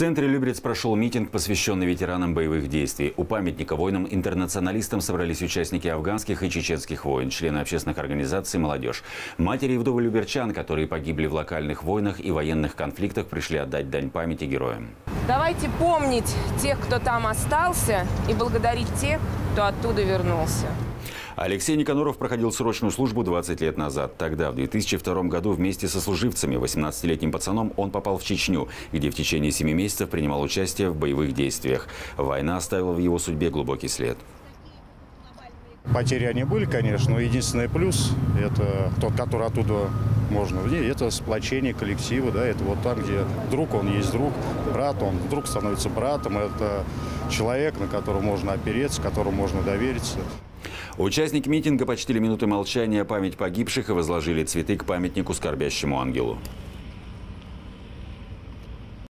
центре Люберец прошел митинг, посвященный ветеранам боевых действий. У памятника воинам-интернационалистам собрались участники афганских и чеченских войн, члены общественных организаций «Молодежь». Матери и вдовы люберчан, которые погибли в локальных войнах и военных конфликтах, пришли отдать дань памяти героям. Давайте помнить тех, кто там остался, и благодарить тех, кто оттуда вернулся. Алексей Никаноров проходил срочную службу 20 лет назад. Тогда, в 2002 году, вместе со служивцами, 18-летним пацаном, он попал в Чечню, где в течение 7 месяцев принимал участие в боевых действиях. Война оставила в его судьбе глубокий след. Потери они были, конечно, но единственный плюс – это тот, который оттуда можно в это сплочение коллектива, да, это вот там, где друг, он есть друг, брат, он вдруг становится братом, это человек, на которого можно опереться, которому можно довериться. Участники митинга почтили минуты молчания память погибших и возложили цветы к памятнику скорбящему ангелу.